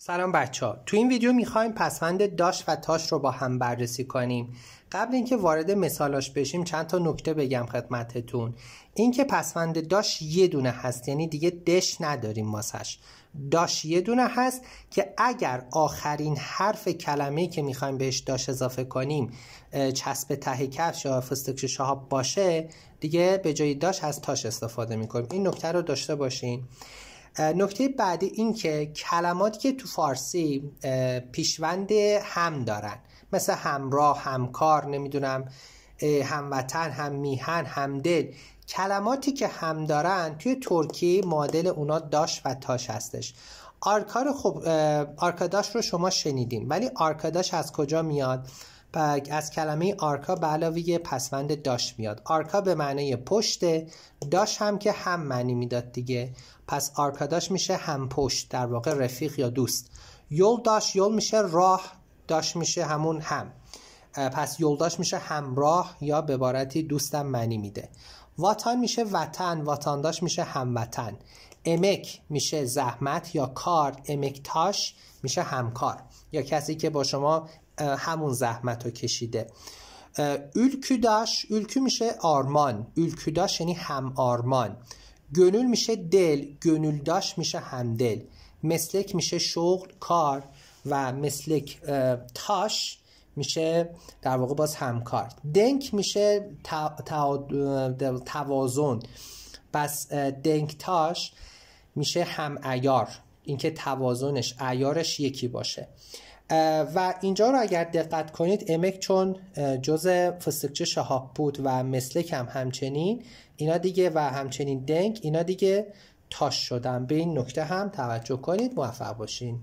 سلام بچه ها. تو این ویدیو می‌خوایم پسوند داش و تاش رو با هم بررسی کنیم. قبل اینکه وارد مثالاش بشیم چند تا نکته بگم خدمتتون. اینکه پسوند داش یه دونه هست یعنی دیگه دش نداریم واسش. داش یه دونه هست که اگر آخرین حرف کلمه که می‌خوایم بهش داش اضافه کنیم چسب ته کفش یا فستک شهاب باشه دیگه به جای داش از تاش استفاده می‌کنیم. این نکته رو داشته باشین. نکته بعدی این که کلماتی که تو فارسی پیشوند هم دارن. مثل همراه همکار نمی‌دونم هموطن هم میهن همدل. کلماتی که هم دارن توی ترکی معادل اونا داش و تاش هستش. آرکار خب آرکاداش رو شما شنیدین. ولی آرکاداش از کجا میاد؟ از کلمه آرکا به علاوه پسوند داش میاد. آرکا به معنی پشت داش هم که هم معنی می‌داد دیگه. پس آرکاداش میشه هم پشت در واقع رفیق یا دوست. یول داش یول میشه راه داش میشه همون هم. پس یولداش میشه همراه یا به عبارتی دوستم معنی میده. واتان میشه وطن واتانداش میشه هموطن. امک میشه زحمت یا کار امکتاش میشه همکار. یا کسی که با شما همون زحمت رو کشیده. ülküdaş ülkü میشه آرمان. ülküdaş یعنی هم آرمان گنول میشه دل. گنولداش میشه همدل. مسلک میشه شغل کار و مسلک تاش میشه در واقع باز همکار. دنک میشه توازن. بس دنک تاش میشه هم ایار اینکه توازنش ایارش یکی باشه. و اینجا رو اگر دقت کنید امک چون جز فستکچه شهاب بود و مسلک هم همچنین اینا دیگه و همچنین دنگ اینا دیگه تاش شدن. به این نکته هم توجه کنید موفق باشین.